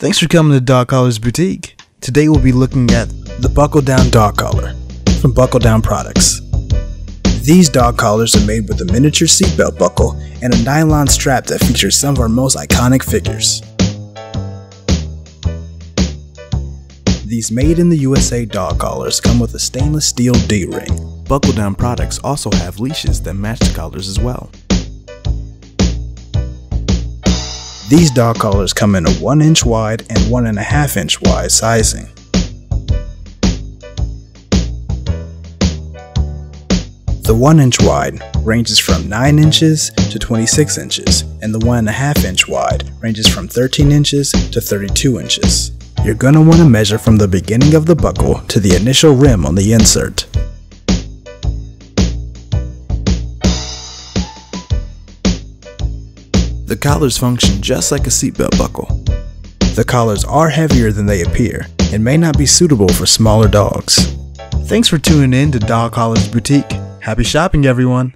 Thanks for coming to Dog Collars Boutique. Today we'll be looking at the Buckle Down Dog Collar from Buckle Down Products. These dog collars are made with a miniature seatbelt buckle and a nylon strap that features some of our most iconic figures. These made in the USA dog collars come with a stainless steel D-ring. Buckle Down products also have leashes that match the collars as well. These dog collars come in a 1 inch wide and 1.5 inch wide sizing. The 1 inch wide ranges from 9 inches to 26 inches, and the 1.5 inch wide ranges from 13 inches to 32 inches. You're going to want to measure from the beginning of the buckle to the initial rim on the insert. The collars function just like a seatbelt buckle. The collars are heavier than they appear and may not be suitable for smaller dogs. Thanks for tuning in to Dog Collars Boutique. Happy shopping, everyone.